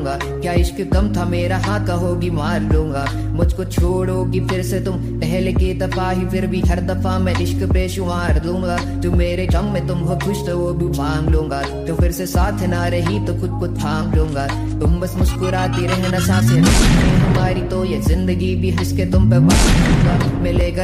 लूँगा क्या इश्क कम था मेरा? हाँ कहोगी मार लूँगा। मुझको छोड़ोगी फिर से तुम। पहले की दफ़ा ही फिर भी हर दफ़ा मैं इश्क बेशुमार दूँगा। जो मेरे गम में तुम हो खुश तो वो भी मांग लूँगा। तो फिर से साथ ना रही तो खुद को थाम लूँगा। तुम बस मुस्कुराती रहना, साँसें हमारी तो ये ज़िंदगी भी हंस के तुम पे मिलेगा